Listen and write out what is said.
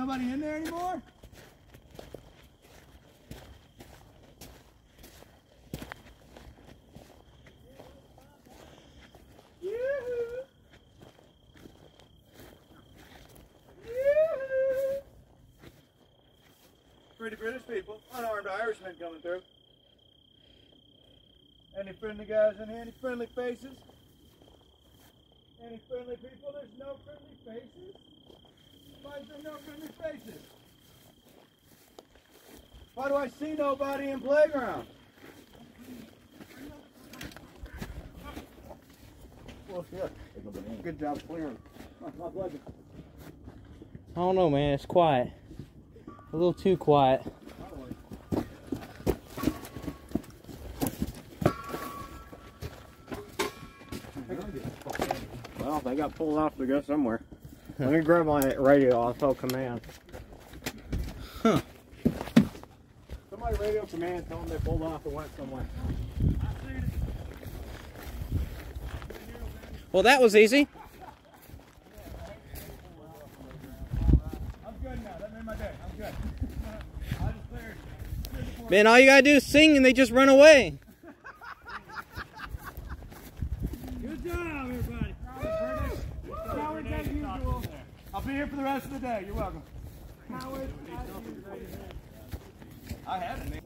nobody in there anymore? Pretty British people, unarmed Irishmen coming through. Any friendly guys in here? Any friendly faces? Any friendly people? There's? Why is there no friendly faces? Why do I see nobody in playground? Well, yeah. Good job clearing. My, my pleasure. I don't know, man. It's quiet. A little too quiet. Well, they got pulled off to go somewhere. Let me grab my radio. I'll tell command. Huh. Somebody radio command. Tell them they pulled off and went somewhere. Well, that was easy. I'm good now. That made my day. I'm good. I just cleared. cleared the floor. Man, all you gotta do is sing and they just run away. Good job, everybody. I'll be here for the rest of the day. You're welcome. Usual. I haven't, man.